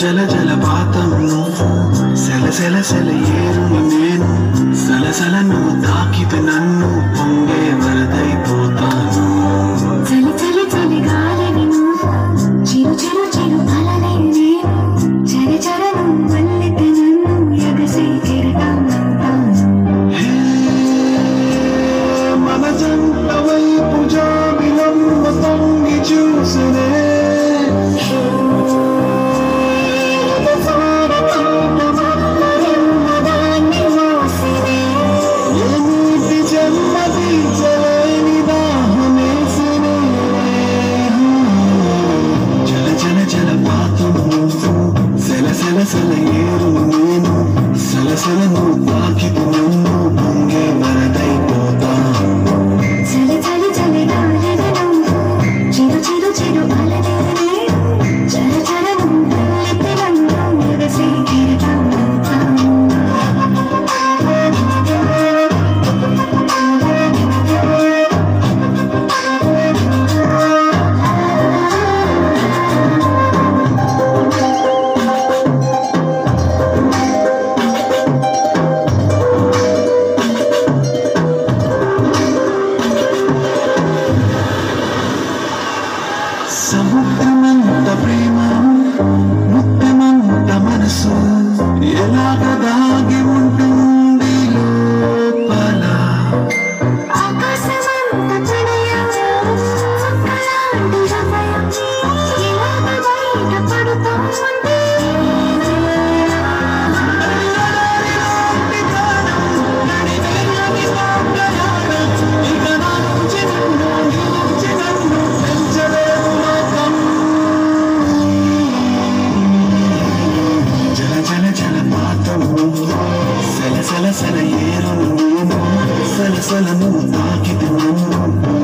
జల జలపాతం నువ్వు సెల సెల సెల ఏరుని سلام معك تمام